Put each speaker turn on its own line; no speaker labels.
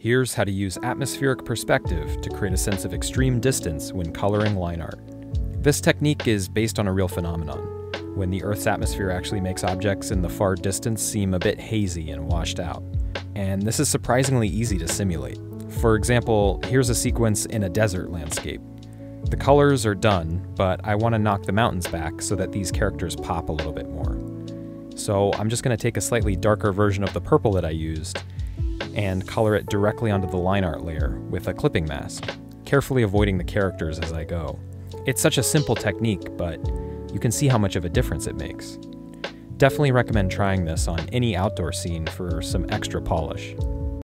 Here's how to use atmospheric perspective to create a sense of extreme distance when coloring line art. This technique is based on a real phenomenon, when the Earth's atmosphere actually makes objects in the far distance seem a bit hazy and washed out. And this is surprisingly easy to simulate. For example, here's a sequence in a desert landscape. The colors are done, but I want to knock the mountains back so that these characters pop a little bit more. So I'm just going to take a slightly darker version of the purple that I used and color it directly onto the line art layer with a clipping mask, carefully avoiding the characters as I go. It's such a simple technique, but you can see how much of a difference it makes. Definitely recommend trying this on any outdoor scene for some extra polish.